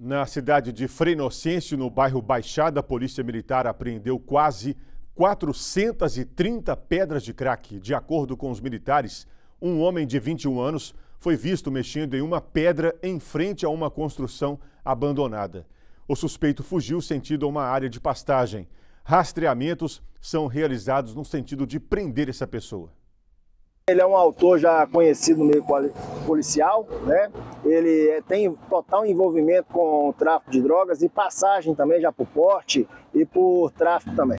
Na cidade de Frei Inocêncio, no bairro Baixada, a Polícia Militar apreendeu quase 430 pedras de crack. De acordo com os militares, um homem de 21 anos foi visto mexendo em uma pedra em frente a uma construção abandonada. O suspeito fugiu sentido a uma área de pastagem. Rastreamentos são realizados no sentido de prender essa pessoa. Ele é um autor já conhecido no meio policial, né? Ele é, tem total envolvimento com o tráfico de drogas e passagem também já por porte e por tráfico também.